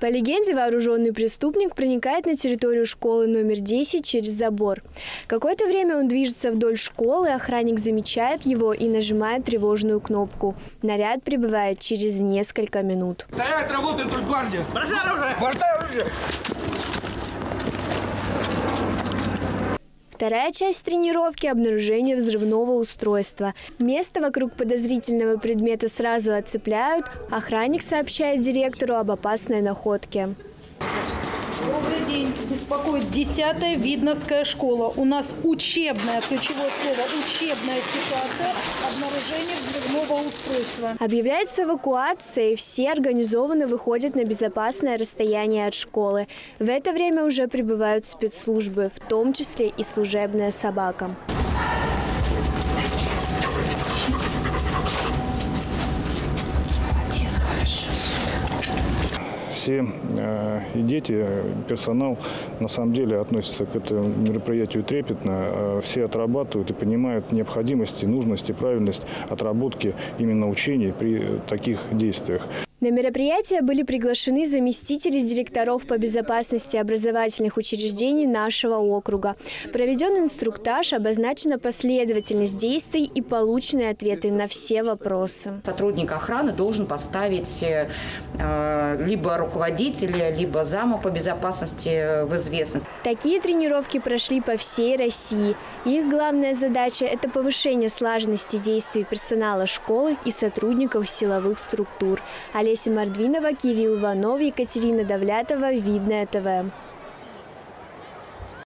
По легенде, вооруженный преступник проникает на территорию школы номер 10 через забор. Какое-то время он движется вдоль школы, охранник замечает его и нажимает тревожную кнопку. Наряд прибывает через несколько минут. Стоять, работает Росгвардия! Бросай оружие! Бросай оружие! Вторая часть тренировки – обнаружение взрывного устройства. Место вокруг подозрительного предмета сразу оцепляют. Охранник сообщает директору об опасной находке. День. Беспокоит 10-я Видновская школа. У нас учебная, ключевое слово, учебная ситуация обнаружения взрывного устройства. Объявляется эвакуация, и все организованно выходят на безопасное расстояние от школы. В это время уже прибывают спецслужбы, в том числе и служебная собака. Все э, и дети, персонал на самом деле относятся к этому мероприятию трепетно. Э, все отрабатывают и понимают необходимость, нужность и правильность отработки именно учений при таких действиях. На мероприятие были приглашены заместители директоров по безопасности образовательных учреждений нашего округа. Проведен инструктаж, обозначена последовательность действий и полученные ответы на все вопросы. Сотрудник охраны должен поставить э, либо руководителя, либо зама по безопасности в известность. Такие тренировки прошли по всей России. Их главная задача – это повышение слаженности действий персонала школы и сотрудников силовых структур. Олеся Мордвинова, Кирилл Иванов, Екатерина Давлятова, Видное ТВ.